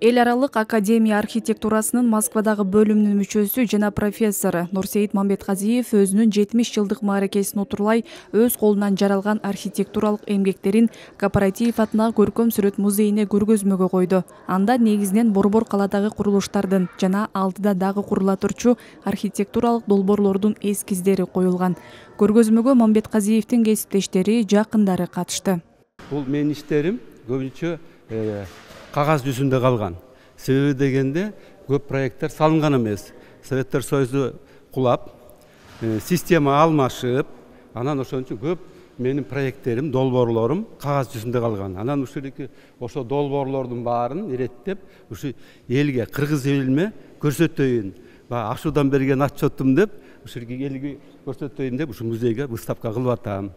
эл аралык академия архитектурасынын москвадагы бөлүмүнүн мүчөсү жана профессору нурсейит мамбетказиев өзүнүн жетимиш жылдык мааракесин утурлай өз колунан жаралган архитектуралык эмгектерин кооператив атындагы көркөм сүрөт музейине көргөзмөгө койду. Анда негизинен борбор калаадагы курулуштардын жана алдыда дагы курула турчу архитектуралык долбоорлордун эскиздери коюлган. Көргөзмөгө мамбетказиевдин кесиптештери жакындары катышты. Бул менин иштерим көбүнчө кагаз жүзүндө калган себеби дегенде көп проекттер салынган эмес советтер союзу кулап э, система алмашып анан ошон үчүн көп менин проекттерим долбоорлорум кагаз жүзүндө калган анан ушуеки ошол долбоорлордун баарын иреттеп ушу элге кыргыз элиме көрсөтөйүн. Баягы ашуудан берген отчетум деп ушул элге көрсөтөйүн деп ушу музейге выставка кылып атам.